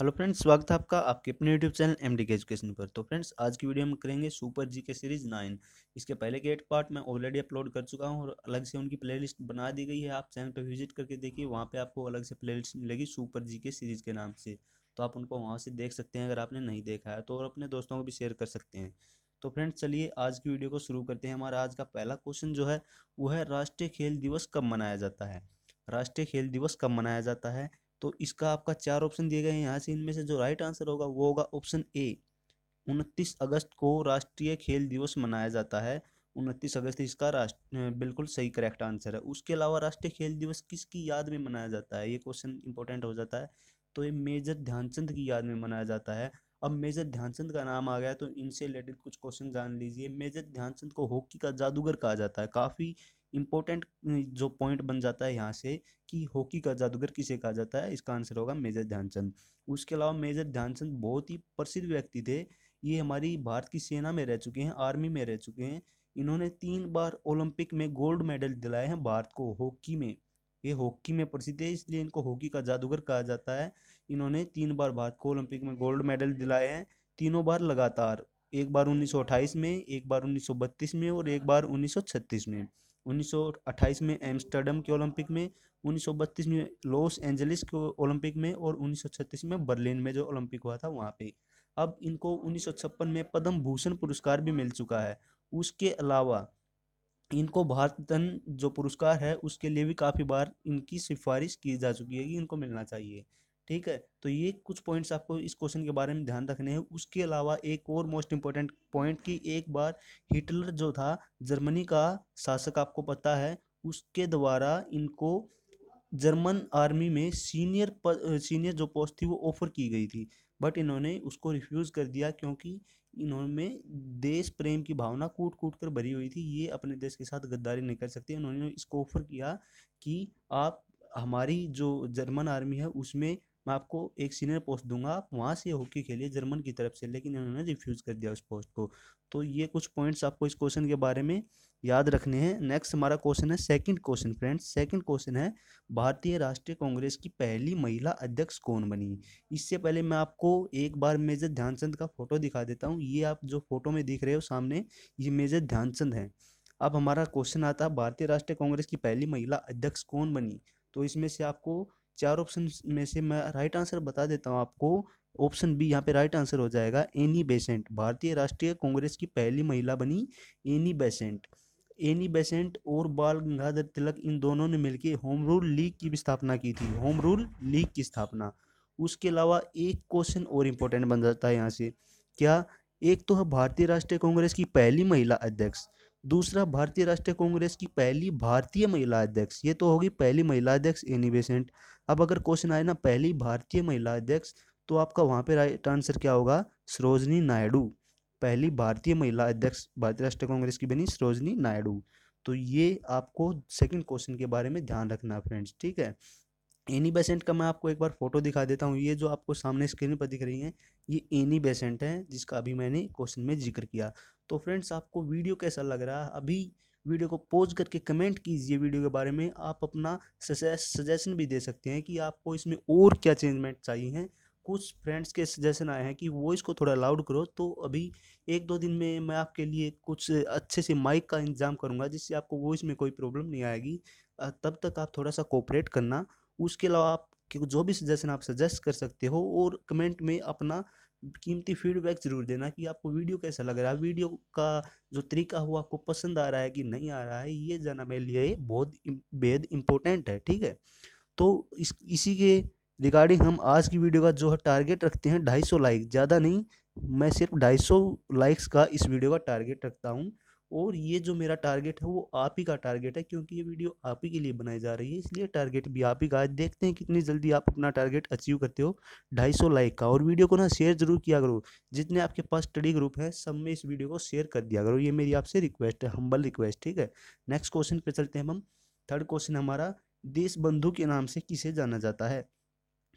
Hello friends, स्वागत है आपका आपके अपने YouTube channel M D K education पर। तो फ्रेंड्स, आज की वीडियो में करेंगे सुपर जी के सीरीज़ नाइन इसके पहले के एट पार्ट मैं ऑलरेडी अपलोड कर चुका हूँ और अलग से उनकी प्लेलिस्ट बना दी गई है। आप चैनल पर विज़िट करके देखिए, वहाँ पे आपको अलग से प्लेलिस्ट मिलेगी सुपर जी के सीरीज़ के नाम से। तो आप उनको वहाँ से देख सकते हैं अगर आपने नहीं देखा है तो और अपने दोस्तों को भी शेयर कर सकते हैं। तो फ्रेंड्स, चलिए आज की वीडियो को शुरू करते हैं। हमारा आज का पहला क्वेश्चन जो है, वो है राष्ट्रीय खेल दिवस कब मनाया जाता है? राष्ट्रीय खेल दिवस कब मनाया जाता है? तो इसका आपका चार ऑप्शन दिए गए हैं। यहाँ से इनमें से जो राइट आंसर होगा, वो होगा ऑप्शन ए उनतीस अगस्त को राष्ट्रीय खेल दिवस मनाया जाता है। उनतीस अगस्त इसका राष्ट्र बिल्कुल सही करेक्ट आंसर है। उसके अलावा राष्ट्रीय खेल दिवस किसकी याद में मनाया जाता है? ये क्वेश्चन इंपॉर्टेंट हो जाता है। तो ये मेजर ध्यानचंद की याद में मनाया जाता है। अब मेजर ध्यानचंद का नाम आ गया तो इनसे रिलेटेड कुछ क्वेश्चन जान लीजिए। मेजर ध्यानचंद को हॉकी का जादूगर कहा जाता है। काफ़ी इंपॉर्टेंट जो पॉइंट बन जाता है यहाँ से कि हॉकी का जादूगर किसे कहा जाता है? इसका आंसर होगा मेजर ध्यानचंद। उसके अलावा मेजर ध्यानचंद बहुत ही प्रसिद्ध व्यक्ति थे। ये हमारी भारत की सेना में रह चुके हैं आर्मी में रह चुके हैं। इन्होंने तीन बार ओलंपिक में गोल्ड मेडल दिलाए हैं भारत को हॉकी में। ये हॉकी में प्रसिद्ध है, इसलिए इनको हॉकी का जादूगर कहा जाता है। इन्होंने तीन बार भारत को ओलंपिक में गोल्ड मेडल दिलाए हैं, तीनों बार लगातार। एक बार 1928 में, एक बार 1932 में और एक बार 1936 में। 1928 में एम्स्टर्डम के ओलंपिक में 1932 में लॉस एंजलिस के ओलंपिक में और 1936 में बर्लिन में जो ओलंपिक हुआ था वहाँ पे। अब इनको उन्नीस सौ छप्पन में पद्म भूषण पुरस्कार भी मिल चुका है। उसके अलावा इनको भारत रत्न जो पुरस्कार है, उसके लिए भी काफ़ी बार इनकी सिफारिश की जा चुकी है कि इनको मिलना चाहिए। ठीक है? तो ये कुछ पॉइंट्स आपको इस क्वेश्चन के बारे में ध्यान रखने हैं। उसके अलावा एक और मोस्ट इम्पोर्टेंट पॉइंट कि एक बार हिटलर जो था, जर्मनी का शासक आपको पता है, उसके द्वारा इनको जर्मन आर्मी में सीनियर सीनियर जो पोस्ट थी वो ऑफ़र की गई थी। बट इन्होंने उसको रिफ्यूज़ कर दिया क्योंकि इन्होंने देश प्रेम की भावना कूट कूट कर भरी हुई थी। ये अपने देश के साथ गद्दारी नहीं कर सकते। उन्होंने इसको ऑफ़र किया कि आप, हमारी जो जर्मन आर्मी है, उसमें मैं आपको एक सीनियर पोस्ट दूँगा, आप वहाँ से हॉकी खेलिए जर्मन की तरफ़ से, लेकिन इन्होंने रिफ्यूज़ कर दिया उस पोस्ट को। तो ये कुछ पॉइंट्स आपको इस क्वेश्चन के बारे में याद रखने हैं। नेक्स्ट हमारा क्वेश्चन है second question friends second question है, भारतीय राष्ट्रीय कांग्रेस की पहली महिला अध्यक्ष कौन बनी? इससे पहले मैं आपको एक बार मेजर ध्यानचंद का फ़ोटो दिखा देता हूँ। ये आप जो फ़ोटो में दिख रहे हो सामने, ये मेजर ध्यानचंद है। अब हमारा क्वेश्चन आता है, भारतीय राष्ट्रीय कांग्रेस की पहली महिला अध्यक्ष कौन बनी? तो इसमें से आपको चार ऑप्शन में से मैं राइट आंसर बता देता हूँ आपको। ऑप्शन बी यहाँ पे राइट आंसर हो जाएगा एनी बेसेंट भारतीय राष्ट्रीय कांग्रेस की पहली महिला बनी एनी बेसेंट एनी बेसेंट और बाल गंगाधर तिलक इन दोनों ने मिलकर होम रूल लीग की भी स्थापना की थी। होम रूल लीग की स्थापना। उसके अलावा एक क्वेश्चन और इम्पोर्टेंट बन जाता है यहाँ से। क्या एक तो है भारतीय राष्ट्रीय कांग्रेस की पहली महिला अध्यक्ष। दूसरा भारतीय राष्ट्रीय कांग्रेस की पहली भारतीय महिला अध्यक्ष। ये तो होगी पहली महिला अध्यक्ष एनी बेसेंट। अब अगर क्वेश्चन आए ना, पहली भारतीय महिला अध्यक्ष तो आपका वहाँ पे राइट आंसर क्या होगा? सरोजनी नायडू। पहली भारतीय महिला अध्यक्ष भारतीय राष्ट्रीय कांग्रेस की बनी सरोजनी नायडू। तो ये आपको सेकंड क्वेश्चन के बारे में ध्यान रखना फ्रेंड्स ठीक है? एनी बेसेंट का मैं आपको एक बार फ़ोटो दिखा देता हूँ। ये जो आपको सामने स्क्रीन पर दिख रही है, ये एनी बेसेंट है, जिसका अभी मैंने क्वेश्चन में ज़िक्र किया। तो फ्रेंड्स, आपको वीडियो कैसा लग रहा है? अभी वीडियो को पोज करके कमेंट कीजिए वीडियो के बारे में। आप अपना सजेशन भी दे सकते हैं कि आपको इसमें और क्या चेंजमेंट चाहिए हैं। कुछ फ्रेंड्स के सजेशन आए हैं कि वॉइस को थोड़ा लाउड करो। तो अभी एक दो दिन में मैं आपके लिए कुछ अच्छे से माइक का इंतज़ाम करूँगा, जिससे आपको वॉइस में कोई प्रॉब्लम नहीं आएगी। तब तक आप थोड़ा सा कोऑपरेट करना। उसके अलावा आप जो भी सजेशन आप सजेस्ट कर सकते हो और कमेंट में अपना कीमती फीडबैक ज़रूर देना कि आपको वीडियो कैसा लग रहा है। वीडियो का जो तरीका हुआ, आपको पसंद आ रहा है कि नहीं आ रहा है, ये जाना मेरे लिए बहुत बेहद इम्पोर्टेंट है, ठीक है? तो इस, इसी के रिगार्डिंग हम आज की वीडियो का जो है टारगेट रखते हैं, ढाई सौ लाइक ज़्यादा नहीं, मैं सिर्फ़ ढाई सौ लाइक्स का इस वीडियो का टारगेट रखता हूँ। और ये जो मेरा टारगेट है, वो आप ही का टारगेट है, क्योंकि ये वीडियो आप ही के लिए बनाई जा रही है, इसलिए टारगेट भी आप ही का है। देखते हैं कितनी जल्दी आप अपना टारगेट अचीव करते हो, ढाई सौ लाइक का। और वीडियो को ना शेयर ज़रूर किया करो। जितने आपके पास स्टडी ग्रुप है, सब में इस वीडियो को शेयर कर दिया करो। ये मेरी आपसे रिक्वेस्ट है हम्बल रिक्वेस्ट ठीक है? नेक्स्ट क्वेश्चन पे चलते हैं हम। थर्ड क्वेश्चन हमारा, देश बंधु के नाम से किसे जाना जाता है?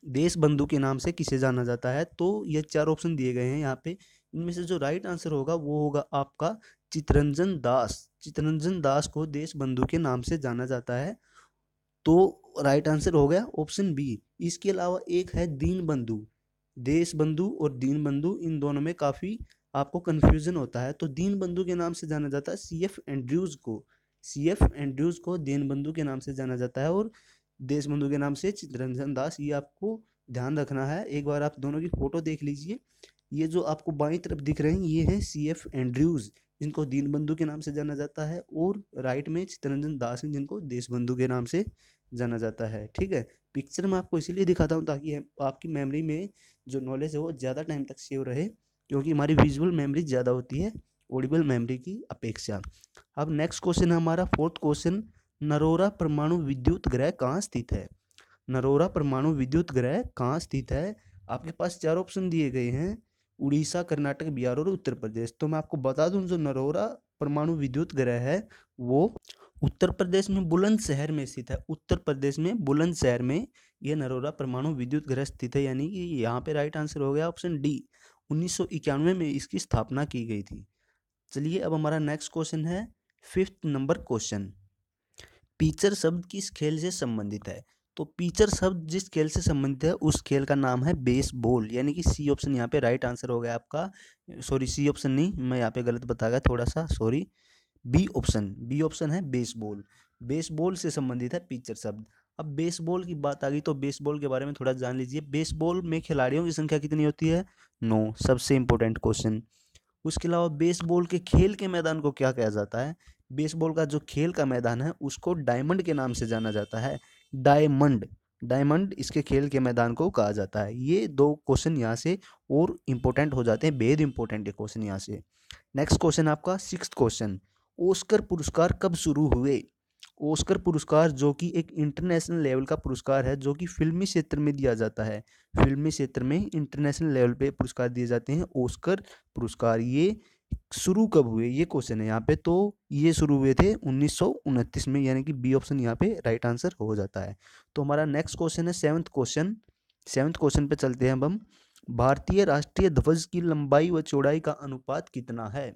देश बंधु के नाम से किसे जाना जाता है? तो ये चार ऑप्शन दिए गए हैं यहाँ पे। इनमें से जो राइट आंसर होगा, वो होगा आपका चितरंजन दास। चितरंजन दास को देश बंधु के नाम से जाना जाता है। तो राइट आंसर हो गया ऑप्शन बी इसके अलावा एक है दीन बंधु। देश बंधु और दीन बंधु, इन दोनों में काफ़ी आपको कन्फ्यूज़न होता है। तो दीन बंधु के नाम से जाना जाता है सी एफ़ एंड्रयूज को। सी एफ़ एंड्रयूज को दीन बंधु के नाम से जाना जाता है और देश बंधु के नाम से चित्रंजन दास ये आपको ध्यान रखना है। एक बार आप दोनों की फ़ोटो देख लीजिए। ये जो आपको बाई तरफ़ दिख रहे हैं, ये हैं सी एफ़ एंड्रयूज जिनको दीन बंधु के नाम से जाना जाता है, और राइट में चित्तरंजन दास हैं, जिनको देश बंधु के नाम से जाना जाता है। ठीक है? पिक्चर में आपको इसीलिए दिखाता हूँ ताकि आपकी मेमोरी में जो नॉलेज है, वो ज़्यादा टाइम तक सेव रहे, क्योंकि हमारी विजुअल मेमोरी ज़्यादा होती है, ऑडिबल मेमोरी की अपेक्षा। अब नेक्स्ट क्वेश्चन है हमारा, फोर्थ क्वेश्चन। नरोरा परमाणु विद्युत ग्रह कहाँ स्थित है? नरोरा परमाणु विद्युत ग्रह कहाँ स्थित है? आपके पास चार ऑप्शन दिए गए हैं, उड़ीसा, कर्नाटक, बिहार और उत्तर प्रदेश। तो मैं आपको बता दूँ, जो नरोरा परमाणु विद्युत ग्रह है, वो उत्तर प्रदेश में बुलंदशहर में स्थित है। उत्तर प्रदेश में बुलंदशहर में यह नरोरा परमाणु विद्युत ग्रह स्थित है। यानी कि यहाँ पे राइट आंसर हो गया ऑप्शन डी उन्नीस सौ इक्यानवे में इसकी स्थापना की गई थी। चलिए, अब हमारा नेक्स्ट क्वेश्चन है फिफ्थ नंबर क्वेश्चन पीचर शब्द किस खेल से संबंधित है? तो पीचर शब्द जिस खेल से संबंधित है, उस खेल का नाम है बेसबॉल यानी कि सी ऑप्शन यहाँ पे राइट आंसर हो गया आपका। सॉरी सी ऑप्शन नहीं, मैं यहाँ पे गलत बता गया थोड़ा सा sorry B option B option है बेसबॉल बेसबॉल से संबंधित है पिक्चर शब्द। अब बेसबॉल की बात आ गई तो बेसबॉल के बारे में थोड़ा जान लीजिए। बेसबॉल में खिलाड़ियों की संख्या कितनी होती है? नो, सबसे इंपॉर्टेंट क्वेश्चन उसके अलावा बेसबॉल के खेल के मैदान को क्या कहा जाता है? बेसबॉल का जो खेल का मैदान है, उसको डायमंड के नाम से जाना जाता है, डायमंड। डायमंड इसके खेल के मैदान को कहा जाता है। ये दो क्वेश्चन यहाँ से और इम्पोर्टेंट हो जाते हैं, बेहद इंपॉर्टेंट है क्वेश्चन यहाँ से। नेक्स्ट क्वेश्चन आपका सिक्स क्वेश्चन ओस्कर पुरस्कार कब शुरू हुए? ओस्कर पुरस्कार जो कि एक इंटरनेशनल लेवल का पुरस्कार है, जो कि फिल्मी क्षेत्र में दिया जाता है। फिल्मी क्षेत्र में इंटरनेशनल लेवल पे पुरस्कार दिए जाते हैं ओस्कर पुरस्कार। ये शुरू कब हुए? ये क्वेश्चन है यहाँ पे तो ये शुरू हुए थे उन्नीस सौ उनतीस में, यानी कि बी ऑप्शन यहाँ पे राइट आंसर हो जाता है। तो हमारा नेक्स्ट क्वेश्चन है सेवन्थ क्वेश्चन सेवन्थ क्वेश्चन पे चलते हैं अब हम। भारतीय राष्ट्रीय ध्वज की लंबाई व चौड़ाई का अनुपात कितना है?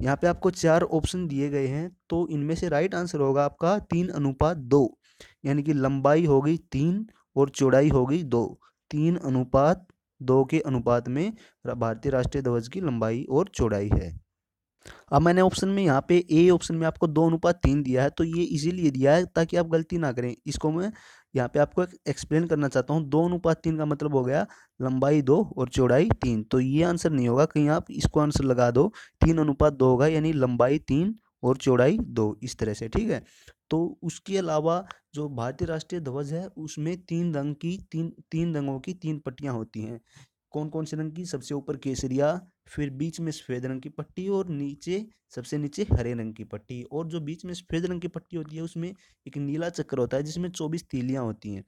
यहाँ पे आपको चार ऑप्शन दिए गए हैं तो इनमें से राइट आंसर होगा आपका तीन अनुपात दो। यानी कि लंबाई हो गई तीन और चौड़ाई हो गई दो। तीन अनुपात दो के अनुपात में भारतीय राष्ट्रीय ध्वज की लंबाई और चौड़ाई है। अब मैंने ऑप्शन में यहाँ पे ए ऑप्शन में आपको दो अनुपात तीन दिया है तो ये इजीलिए दिया है ताकि आप गलती ना करें। इसको मैं यहाँ पे आपको एक्सप्लेन करना चाहता हूँ। दो अनुपात तीन का मतलब हो गया लंबाई दो और चौड़ाई तीन। तो ये आंसर नहीं होगा, कहीं आप इसको आंसर लगा दो। तीन अनुपात दो होगा, यानी लंबाई तीन और चौड़ाई दो, इस तरह से, ठीक है? तो उसके अलावा जो भारतीय राष्ट्रीय ध्वज है, उसमें तीन रंग की, तीन तीन रंगों की तीन पट्टियाँ होती हैं। कौन कौन से रंग की? सबसे ऊपर केसरिया, फिर बीच में सफ़ेद रंग की पट्टी और नीचे, सबसे नीचे हरे रंग की पट्टी। और जो बीच में सफ़ेद रंग की पट्टी होती है, उसमें एक नीला चक्कर होता है, जिसमें चौबीस तीलियाँ होती हैं।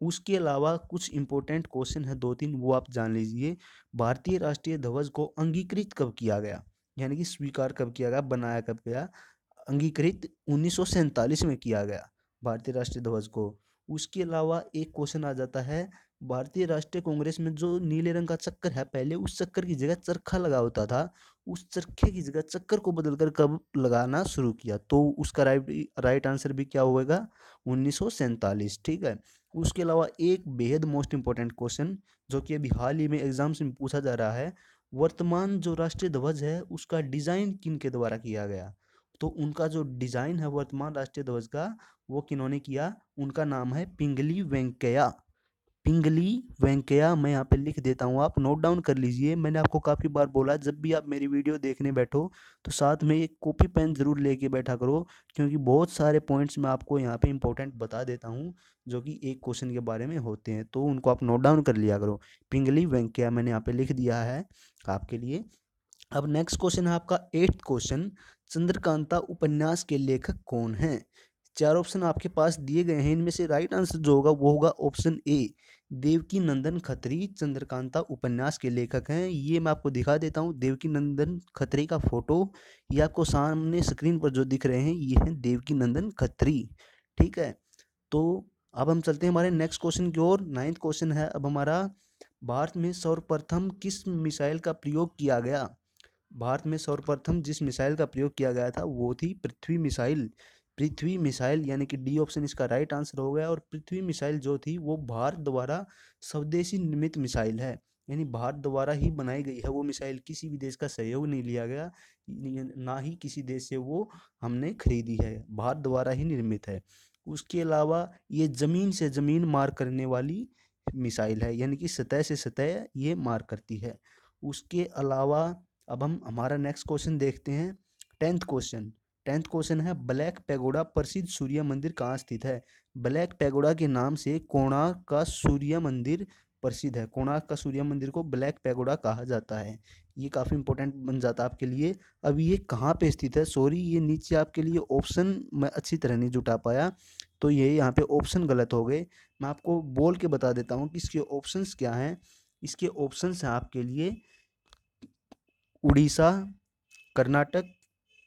उसके अलावा कुछ इंपॉर्टेंट क्वेश्चन है दो तीन वो आप जान लीजिए। भारतीय राष्ट्रीय ध्वज को अंगीकृत कब किया गया? यानी कि स्वीकार कब किया गया? बनाया कब गया? अंगीकृत उन्नीस में किया गया, भारतीय राष्ट्रीय ध्वज को। उसके अलावा एक क्वेश्चन आ जाता है, भारतीय राष्ट्रीय कांग्रेस में जो नीले रंग का चक्कर है, पहले उस चक्कर की जगह चरखा लगा होता था, उस चरखे की जगह चक्कर को बदलकर कब लगाना शुरू किया? तो उसका राइट राइट आंसर भी क्या होगा उन्नीस सौ सैंतालीस, ठीक है? उसके अलावा एक बेहद मोस्ट इंपॉर्टेंट क्वेश्चन जो कि अभी हाल ही में एग्ज़ाम्स में पूछा जा रहा है, वर्तमान जो राष्ट्रीय ध्वज है, उसका डिज़ाइन किन के द्वारा किया गया? तो उनका जो डिज़ाइन है वर्तमान राष्ट्रीय ध्वज का, वो किन्होंने किया? उनका नाम है पिंगली वेंकैया। पिंगली वेंकैया, मैं यहाँ पे लिख देता हूँ, आप नोट डाउन कर लीजिए। मैंने आपको काफ़ी बार बोला, जब भी आप मेरी वीडियो देखने बैठो तो साथ में एक कॉपी पेन ज़रूर लेके बैठा करो, क्योंकि बहुत सारे पॉइंट्स मैं आपको यहाँ पे इंपॉर्टेंट बता देता हूँ, जो कि एक क्वेश्चन के बारे में होते हैं। तो उनको आप नोट डाउन कर लिया करो। पिंगली वेंकैया मैंने यहाँ पर लिख दिया है, आपके लिए। अब नेक्स्ट क्वेश्चन है आपका एट्थ क्वेश्चन चंद्रकांता उपन्यास के लेखक कौन हैं? चार ऑप्शन आपके पास दिए गए हैं, इनमें से राइट आंसर जो होगा वो होगा ऑप्शन ए देवकी नंदन खत्री, चंद्रकांता उपन्यास के लेखक हैं। ये मैं आपको दिखा देता हूँ देवकी नंदन खत्री का फ़ोटो ये आपको सामने स्क्रीन पर जो दिख रहे हैं, ये हैं देवकी नंदन खत्री, ठीक है? तो अब हम चलते हैं हमारे नेक्स्ट क्वेश्चन की ओर। नाइन्थ क्वेश्चन है अब हमारा, भारत में सर्वप्रथम किस मिसाइल का प्रयोग किया गया? भारत में सर्वप्रथम जिस मिसाइल का प्रयोग किया गया था, वो थी पृथ्वी मिसाइल। पृथ्वी मिसाइल यानी कि डी ऑप्शन इसका राइट आंसर हो गया और पृथ्वी मिसाइल जो थी, वो भारत द्वारा स्वदेशी निर्मित मिसाइल है। यानी भारत द्वारा ही बनाई गई है वो मिसाइल। किसी भी देश का सहयोग नहीं लिया गया, ना ही किसी देश से वो हमने खरीदी है, भारत द्वारा ही निर्मित है। उसके अलावा ये ज़मीन से ज़मीन मार करने वाली मिसाइल है, यानी कि सतह से सतह ये मार करती है। उसके अलावा अब हम हमारा नेक्स्ट क्वेश्चन देखते हैं। टेंथ क्वेश्चन टेंथ क्वेश्चन है ब्लैक पैगोडा प्रसिद्ध सूर्य मंदिर कहाँ स्थित है? ब्लैक पैगोडा के नाम से कोणार्क का सूर्य मंदिर प्रसिद्ध है। कोणार्क का सूर्य मंदिर को ब्लैक पैगोडा कहा जाता है। ये काफ़ी इंपॉर्टेंट बन जाता है आपके लिए। अब ये कहाँ पे स्थित है? सॉरी ये नीचे आपके लिए ऑप्शन मैं अच्छी तरह नहीं जुटा पाया। तो ये यहाँ पे ऑप्शन गलत हो गए। मैं आपको बोल के बता देता हूँ कि इसके ऑप्शंस क्या हैं। इसके ऑप्शंस हैं आपके लिए उड़ीसा, कर्नाटक,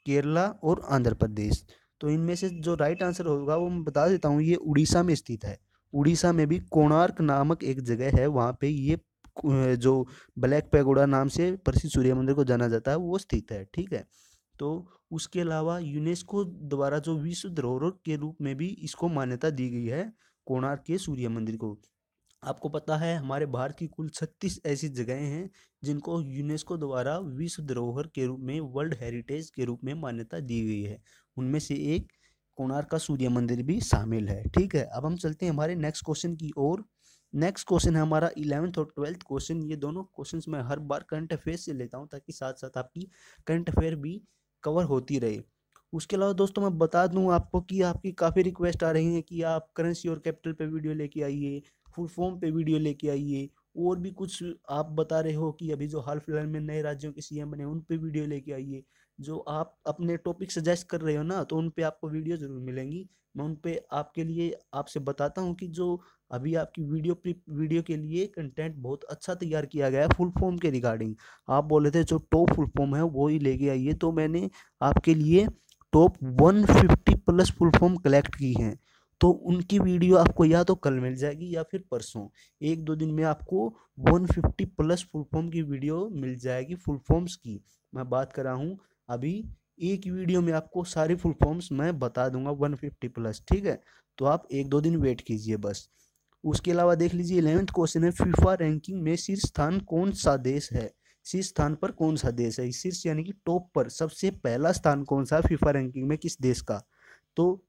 केरला और आंध्र प्रदेश। तो इनमें से जो राइट आंसर होगा, वो मैं बता देता हूँ, ये उड़ीसा में स्थित है। उड़ीसा में भी कोणार्क नामक एक जगह है, वहाँ पे ये जो ब्लैक पैगोडा नाम से प्रसिद्ध सूर्य मंदिर को जाना जाता है, वो स्थित है, ठीक है? तो उसके अलावा यूनेस्को द्वारा जो विश्व धरोहर के रूप में भी इसको मान्यता दी गई है, कोणार्क के सूर्य मंदिर को। आपको पता है, हमारे भारत की कुल छत्तीस ऐसी जगहें हैं, जिनको यूनेस्को द्वारा विश्व धरोहर के रूप में, वर्ल्ड हेरिटेज के रूप में मान्यता दी गई है। उनमें से एक कोणार्क का सूर्य मंदिर भी शामिल है, ठीक है? अब हम चलते हैं हमारे नेक्स्ट क्वेश्चन की ओर। नेक्स्ट क्वेश्चन है हमारा इलेवंथ और ट्वेल्थ क्वेश्चन ये दोनों क्वेश्चन मैं हर बार करंट अफेयर से लेता हूँ, ताकि साथ साथ आपकी करंट अफेयर भी कवर होती रहे। उसके अलावा दोस्तों, मैं बता दूँ आपको कि आपकी काफ़ी रिक्वेस्ट आ रही है कि आप करेंसी और कैपिटल पे वीडियो लेके आइए। फुल फॉर्म पे वीडियो लेके आइए। और भी कुछ आप बता रहे हो कि अभी जो हाल फ़िलहाल में नए राज्यों के सीएम बने, उन पे वीडियो लेके आइए। जो आप अपने टॉपिक सजेस्ट कर रहे हो ना तो उन पे आपको वीडियो ज़रूर मिलेंगी। मैं उन पे आपके लिए, आपसे बताता हूँ कि जो अभी आपकी वीडियो वीडियो के लिए कंटेंट बहुत अच्छा तैयार किया गया है फुल फॉर्म के रिगार्डिंग आप बोले थे जो टॉप फुल फॉर्म है, वो ही लेके आइए। तो मैंने आपके लिए top 150 plus full form collect की हैं। तो उनकी वीडियो आपको या तो कल मिल जाएगी या फिर परसों। एक दो दिन में आपको 150 प्लस फुल फॉर्म की वीडियो मिल जाएगी फुल फॉर्म्स की। मैं बात कर रहा हूँ, अभी एक वीडियो में आपको सारी फुल फॉर्म्स मैं बता दूँगा 150 प्लस, ठीक है? तो आप एक दो दिन वेट कीजिए बस। उसके अलावा देख लीजिए इलेवेंथ क्वेश्चन है, फीफा रैंकिंग में शीर्ष स्थान कौन सा देश है? शीर्ष स्थान पर कौन सा देश है? शीर्ष यानी कि टॉप पर सबसे पहला स्थान कौन सा फीफा रैंकिंग में किस देश का? तो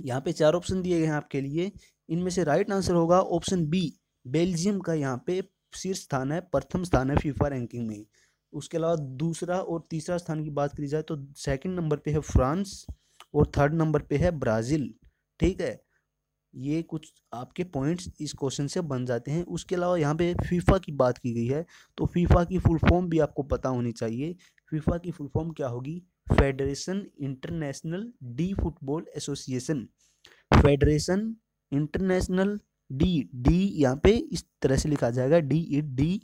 यहाँ पे चार ऑप्शन दिए गए हैं आपके लिए। इनमें से राइट आंसर होगा ऑप्शन बी बेल्जियम का यहाँ पे शीर्ष स्थान है, प्रथम स्थान है फीफा रैंकिंग में। उसके अलावा दूसरा और तीसरा स्थान की बात करी जाए तो सेकंड नंबर पे है फ्रांस और थर्ड नंबर पे है ब्राज़ील ठीक है? ये कुछ आपके पॉइंट्स इस क्वेश्चन से बन जाते हैं। उसके अलावा यहाँ पे फीफा की बात की गई है तो फीफा की फुल फॉर्म भी आपको पता होनी चाहिए। फीफा की फुल फॉर्म क्या होगी? Federation international de football association federation international de de यहाँ पे इस तरह से लिखा जाएगा। D E de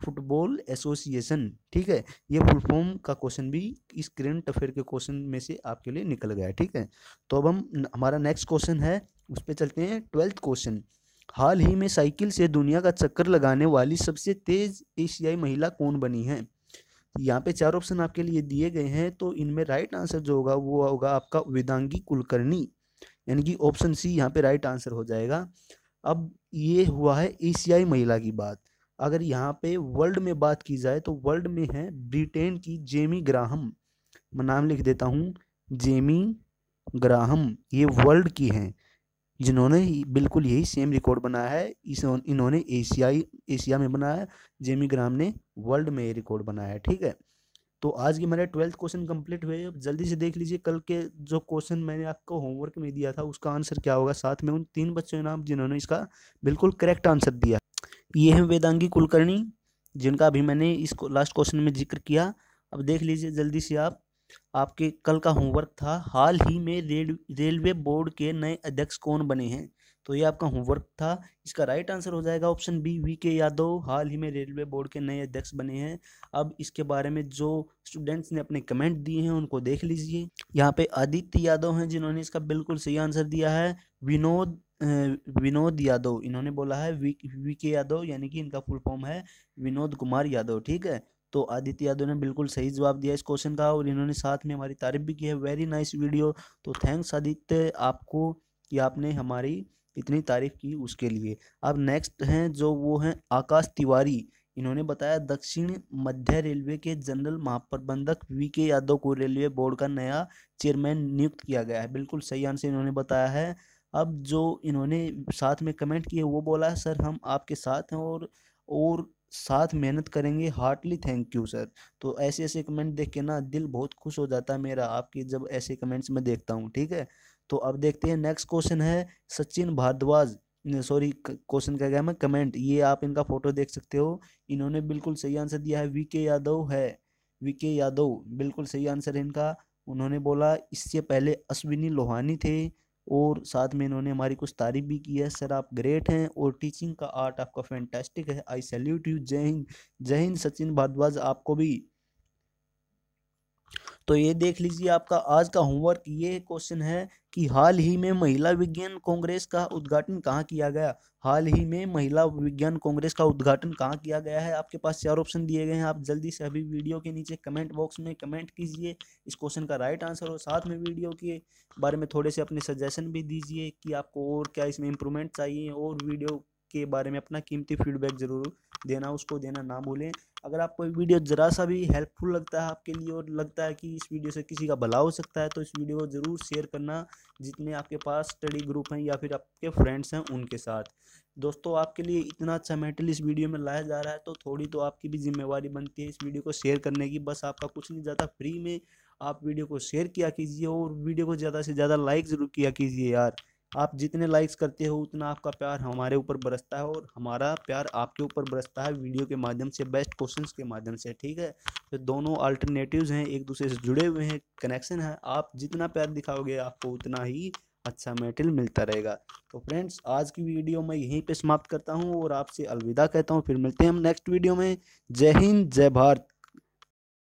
football association ठीक है? ये फुल फॉर्म का क्वेश्चन भी इस करेंट अफेयर के क्वेश्चन में से आपके लिए निकल गया ठीक है? तो अब हम हमारा नेक्स्ट क्वेश्चन है। उस पर चलते हैं ट्वेल्थ क्वेश्चन हाल ही में साइकिल से दुनिया का चक्कर लगाने वाली सबसे तेज एशियाई महिला कौन बनी है? यहाँ पे चार ऑप्शन आपके लिए दिए गए हैं तो इनमें राइट आंसर जो होगा, वो होगा आपका वेदांगी कुलकर्णी। यानी कि ऑप्शन सी यहाँ पे राइट आंसर हो जाएगा। अब ये हुआ है एशियाई महिला की बात। अगर यहाँ पे वर्ल्ड में बात की जाए तो वर्ल्ड में है ब्रिटेन की जेमी ग्राहम। मैं नाम लिख देता हूँ, जेमी ग्राहम। ये वर्ल्ड की हैं। जिन्होंने बिल्कुल यही सेम रिकॉर्ड बनाया है, इस इन्होंने एशियाई, एशिया में बनाया है, जेमी ग्राम ने वर्ल्ड में ये रिकॉर्ड बनाया है, ठीक है? तो आज के मेरे ट्वेल्थ क्वेश्चन कंप्लीट हुए, अब जल्दी से देख लीजिए कल के जो क्वेश्चन मैंने आपको होमवर्क में दिया था, उसका आंसर क्या होगा? साथ में उन तीन बच्चों के नाम जिन्होंने इसका बिल्कुल करेक्ट आंसर दिया। ये है वेदांगी कुलकर्णी, जिनका अभी मैंने इस लास्ट क्वेश्चन में ज़िक्र किया। अब देख लीजिए जल्दी से आप आपके कल का होमवर्क था। हाल ही में रेल, रेलवे बोर्ड के नए अध्यक्ष कौन बने हैं? तो ये आपका होमवर्क था। इसका राइट आंसर हो जाएगा option B we K Yadav हाल ही में रेलवे बोर्ड के नए अध्यक्ष बने हैं। अब इसके बारे में जो स्टूडेंट्स ने अपने कमेंट दिए हैं, उनको देख लीजिए। यहाँ पे आदित्य यादव हैं जिन्होंने इसका बिल्कुल सही आंसर दिया है। विनोद विनोद यादव इन्होंने बोला है। वी वी के यादव यानी कि इनका फुल फॉर्म है विनोद कुमार यादव ठीक है? तो आदित्य यादव ने बिल्कुल सही जवाब दिया इस क्वेश्चन का और इन्होंने साथ में हमारी तारीफ़ भी की है। वेरी नाइस वीडियो तो थैंक्स आदित्य आपको कि आपने हमारी इतनी तारीफ़ की उसके लिए। अब नेक्स्ट हैं जो वो हैं आकाश तिवारी। इन्होंने बताया दक्षिण मध्य रेलवे के जनरल महाप्रबंधक वी के यादव को रेलवे बोर्ड का नया चेयरमैन नियुक्त किया गया है। बिल्कुल सही आंसर इन्होंने बताया है। अब जो इन्होंने साथ में कमेंट किए, वो बोला है सर, हम आपके साथ हैं और और साथ मेहनत करेंगे हार्टली थैंक यू सर तो ऐसे ऐसे कमेंट देख के ना दिल बहुत खुश हो जाता है मेरा आपकी जब ऐसे कमेंट्स में देखता हूँ, ठीक है? तो अब देखते हैं नेक्स्ट क्वेश्चन है सचिन भारद्वाज सॉरी क्वेश्चन क्या गया मैं? कमेंट ये आप इनका फ़ोटो देख सकते हो। इन्होंने बिल्कुल सही आंसर दिया है वी के यादव है। वी के यादव बिल्कुल सही आंसर है इनका। उन्होंने बोला, इससे पहले अश्विनी लोहानी थे। और साथ में इन्होंने हमारी कुछ तारीफ़ भी की है। सर, आप ग्रेट हैं और टीचिंग का आर्ट आपका फैंटेस्टिक है। आई सैल्यूट यू जय हिंद। जय हिंद, सचिन भारद्वाज। आपको भी तो ये देख लीजिए आपका आज का होमवर्क ये क्वेश्चन है कि हाल ही में महिला विज्ञान कांग्रेस का उद्घाटन कहाँ किया गया? हाल ही में महिला विज्ञान कांग्रेस का उद्घाटन कहाँ किया गया है? आपके पास चार ऑप्शन दिए गए हैं। आप जल्दी से अभी वीडियो के नीचे कमेंट बॉक्स में कमेंट कीजिए। इस क्वेश्चन का राइट आंसर और साथ में वीडियो के बारे में थोड़े से अपने सजेशन भी दीजिए कि आपको और क्या इसमें इम्प्रूवमेंट चाहिए और वीडियो के बारे में अपना कीमती फीडबैक ज़रूर देना, उसको देना ना भूलें। अगर आपको वीडियो ज़रा सा भी हेल्पफुल लगता है आपके लिए और लगता है कि इस वीडियो से किसी का भला हो सकता है तो इस वीडियो को ज़रूर शेयर करना, जितने आपके पास स्टडी ग्रुप हैं या फिर आपके फ्रेंड्स हैं उनके साथ। दोस्तों, आपके लिए इतना अच्छा मेटल इस वीडियो में लाया जा रहा है तो थोड़ी तो आपकी भी जिम्मेवारी बनती है इस वीडियो को शेयर करने की। बस आपका कुछ नहीं ज़्यादा फ्री में आप वीडियो को शेयर किया कीजिए और वीडियो को ज़्यादा से ज़्यादा लाइक ज़रूर किया कीजिए यार। आप जितने लाइक्स करते हो, उतना आपका प्यार हमारे ऊपर बरसता है और हमारा प्यार आपके ऊपर बरसता है वीडियो के माध्यम से बेस्ट क्वेश्चंस के माध्यम से, ठीक है? तो दोनों अल्टरनेटिव्स हैं, एक दूसरे से जुड़े हुए हैं कनेक्शन है। आप जितना प्यार दिखाओगे, आपको उतना ही अच्छा मेटल मिलता रहेगा। तो फ्रेंड्स आज की वीडियो मैं यहीं पे समाप्त करता हूँ और आपसे अलविदा कहता हूँ। फिर मिलते हैं हम नेक्स्ट वीडियो में। जय हिंद, जय भारत।